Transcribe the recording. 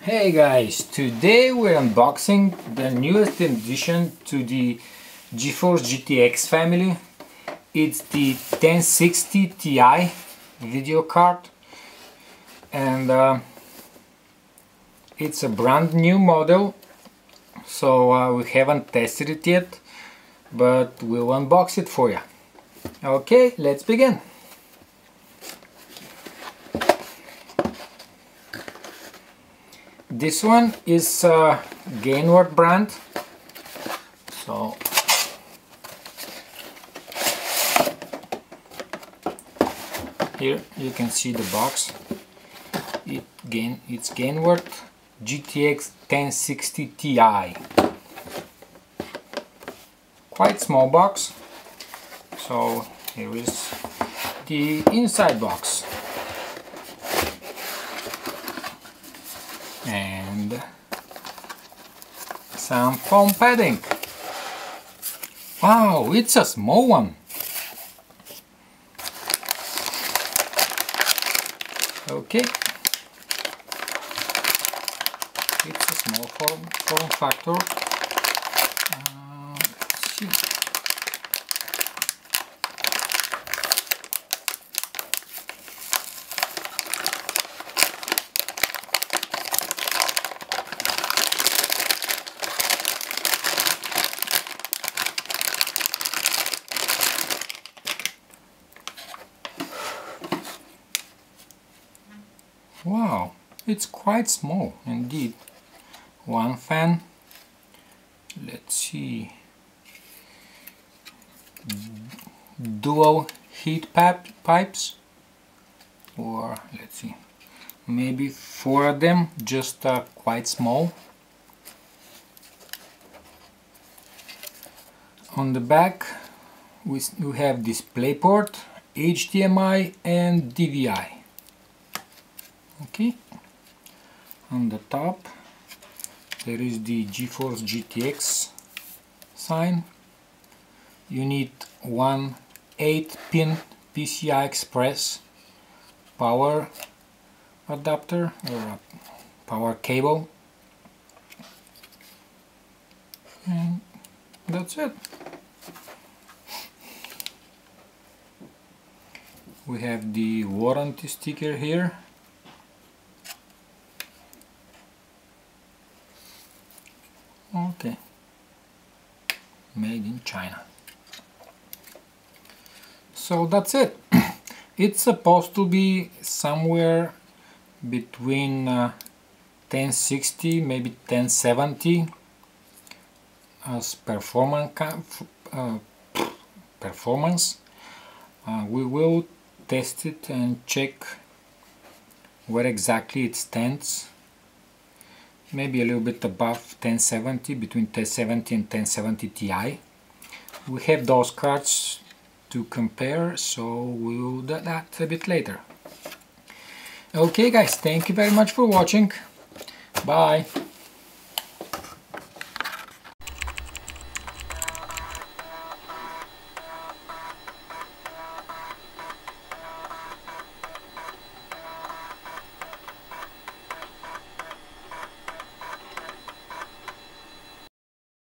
Hey guys, today we're unboxing the newest addition to the GeForce GTX family. It's the 1060 Ti video card and uh, it's a brand new model so uh, we haven't tested it yet but we'll unbox it for you. Okay, let's begin. This one is uh, Gainward brand. So here you can see the box. It gain it's Gainward GTX 1060 Ti. Quite small box. So here is the inside box. And some foam padding. Wow, it's a small one. Okay. It's a small form, factor. Uh, let's see. Wow, it's quite small indeed. One fan. Let's see. Dual heat pipe pipes. Or let's see. Maybe four of them, just uh, quite small. On the back we, we have DisplayPort, HDMI and DVI okay on the top there is the GeForce GTX sign. You need one 8 pin PCI Express power adapter or power cable. And that's it. We have the warranty sticker here okay. Made in China. So that's it. It's supposed to be somewhere between uh, 1060 maybe 1070 as performance uh, performance. Uh, we will test it and check where exactly it stands maybe a little bit above 1070 between 1070 and 1070 Ti. We have those cards to compare so we'll do that a bit later. Okay guys thank you very much for watching. Bye